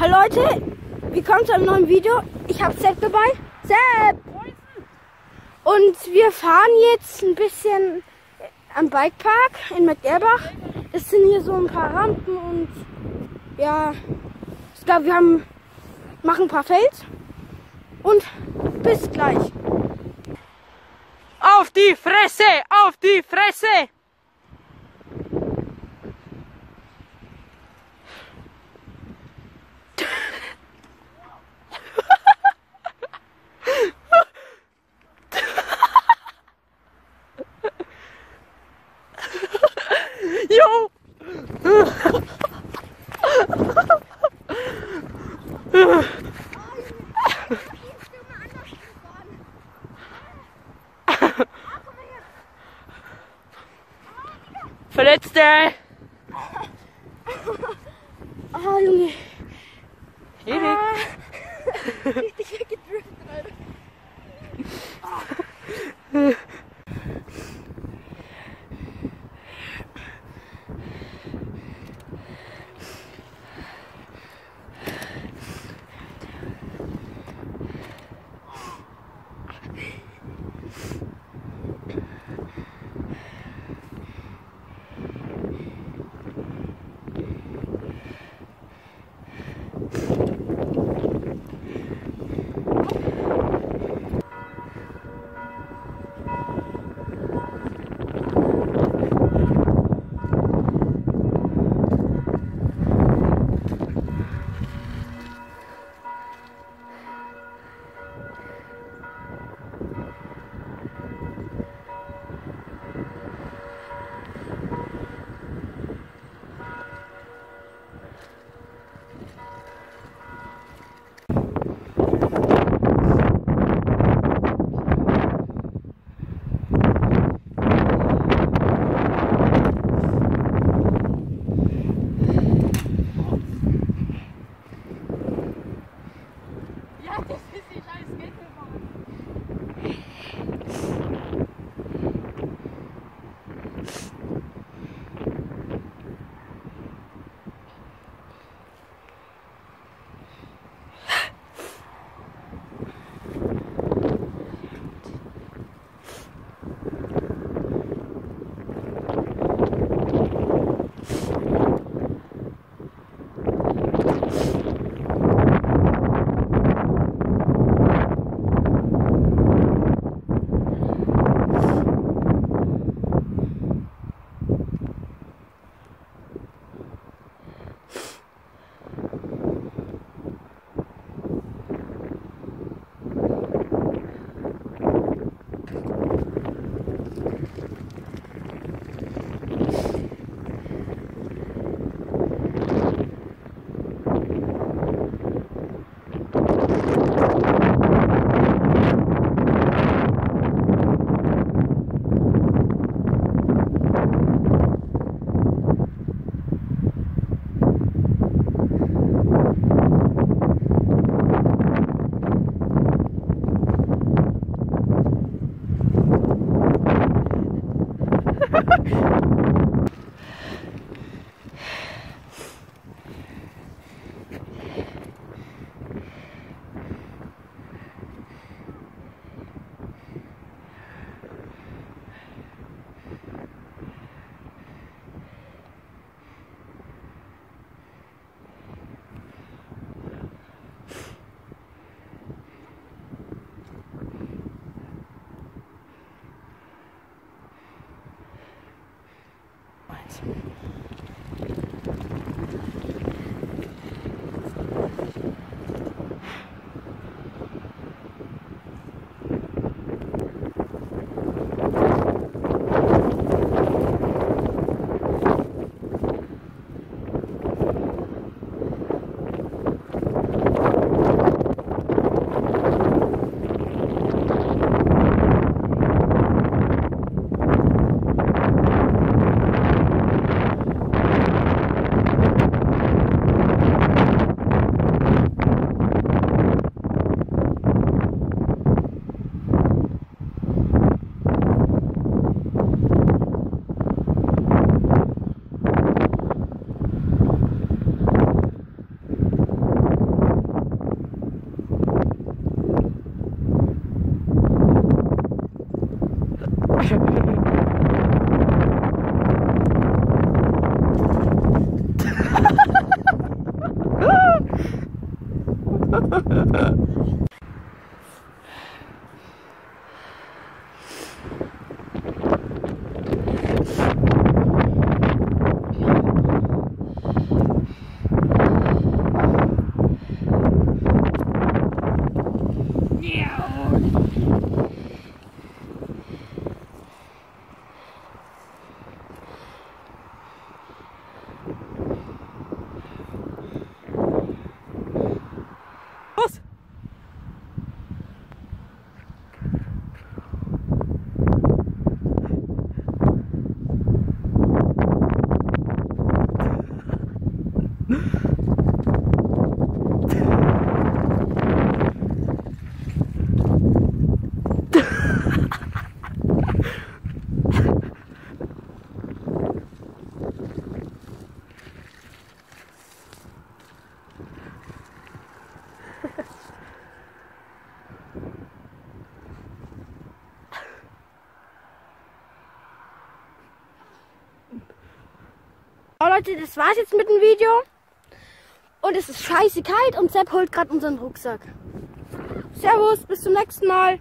Hallo Leute, willkommen zu einem neuen Video. Ich habe Sepp dabei. Sepp! Und wir fahren jetzt ein bisschen am Bikepark in McElbach. Das sind hier so ein paar Rampen und ja, ich glaube, wir haben, machen ein paar Fels. Und bis gleich. Auf die Fresse! Auf die Fresse! Jo! Verletzte! Ah, Junge. Erik! Richtig guys. Was? Oh Leute, das war's jetzt mit dem Video. Und es ist scheiße kalt und Sepp holt gerade unseren Rucksack. Servus, bis zum nächsten Mal.